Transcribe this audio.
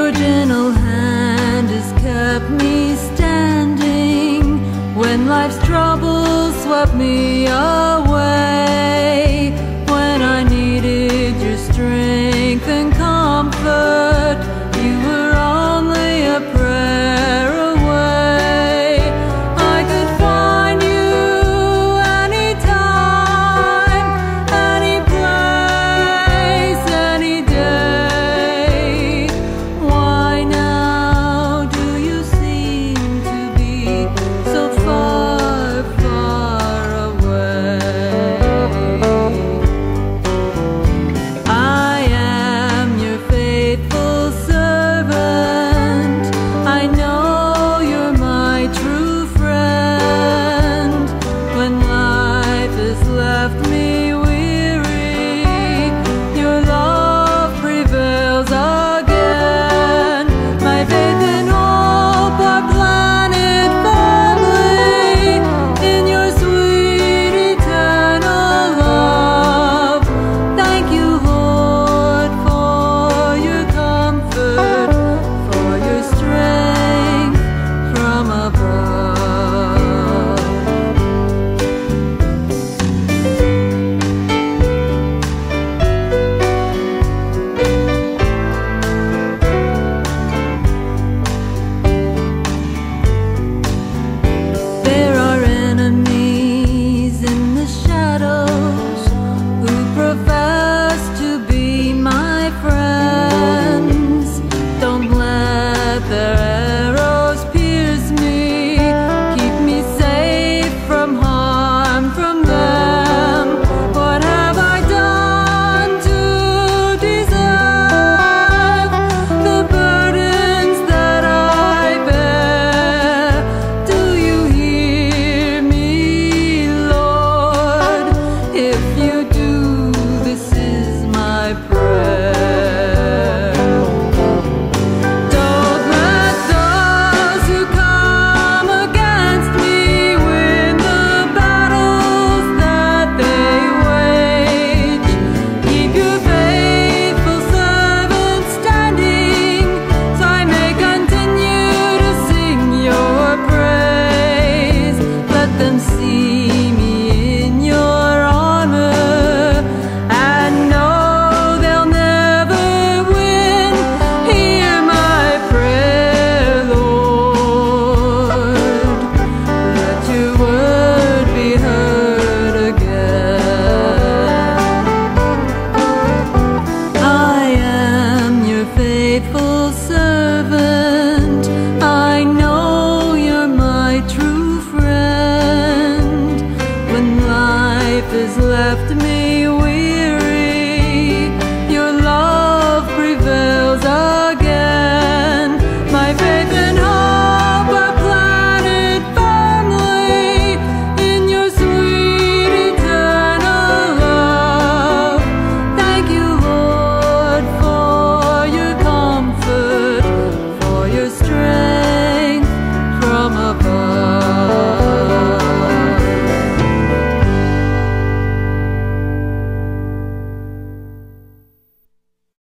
Your gentle hand has kept me standing when life's troubles swept me up. Life has left me